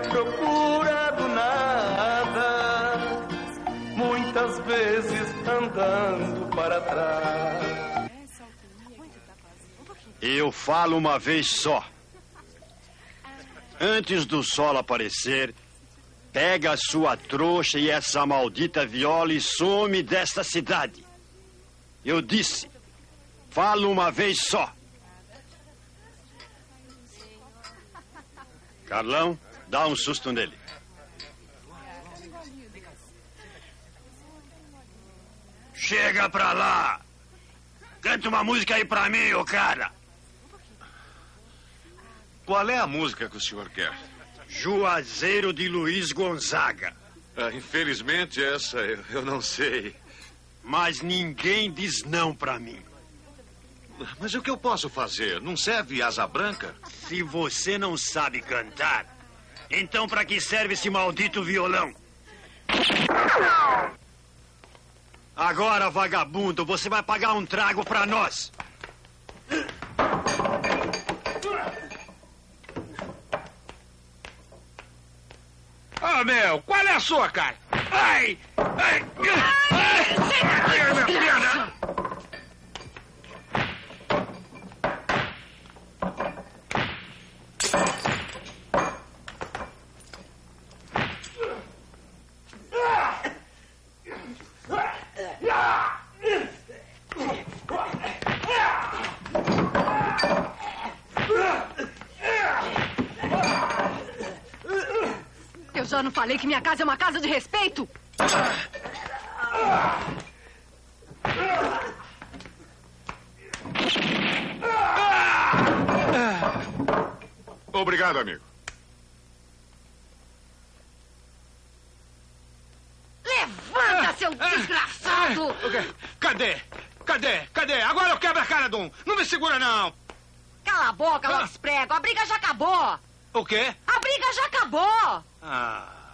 procura do nada, muitas vezes andando para trás. Eu falo uma vez só. Antes do sol aparecer, pega a sua trouxa e essa maldita viola e some desta cidade. Eu disse, falo uma vez só. Carlão? Dá um susto nele. Chega pra lá! Canta uma música aí pra mim, ô cara! Qual é a música que o senhor quer? Juazeiro de Luiz Gonzaga. Ah, infelizmente, essa eu, eu não sei. Mas ninguém diz não pra mim. Mas o que eu posso fazer? Não serve asa branca? Se você não sabe cantar, então para que serve esse maldito violão? Agora, vagabundo, você vai pagar um trago pra nós. Ô, meu, qual é a sua, cara? Ai! Ai! Ai! Ai, minha perna! Já não falei que minha casa é uma casa de respeito? Obrigado, amigo. Levanta, seu desgraçado! O quê? Cadê? Cadê? Cadê? Agora eu quebro a cara de um. Não me segura, não. Cala a boca, Ah. Lopes Prego. A briga já acabou. O quê? A briga já acabou. Ah.